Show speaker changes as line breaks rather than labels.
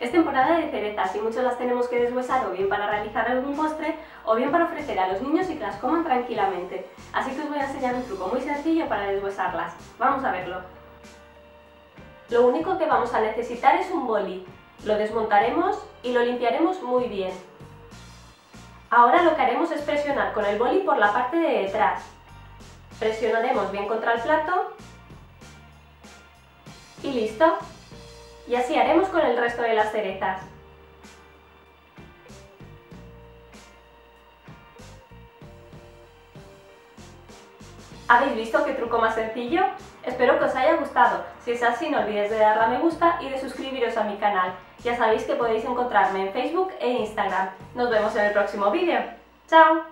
Es temporada de cerezas y muchas las tenemos que deshuesar o bien para realizar algún postre o bien para ofrecer a los niños y que las coman tranquilamente. Así que os voy a enseñar un truco muy sencillo para deshuesarlas. Vamos a verlo. Lo único que vamos a necesitar es un boli. Lo desmontaremos y lo limpiaremos muy bien. Ahora lo que haremos es presionar con el boli por la parte de detrás. Presionaremos bien contra el plato y listo. Y así haremos con el resto de las cerezas. ¿Habéis visto qué truco más sencillo? Espero que os haya gustado. Si es así, no olvidéis de darle a me gusta y de suscribiros a mi canal. Ya sabéis que podéis encontrarme en Facebook e Instagram. Nos vemos en el próximo vídeo. ¡Chao!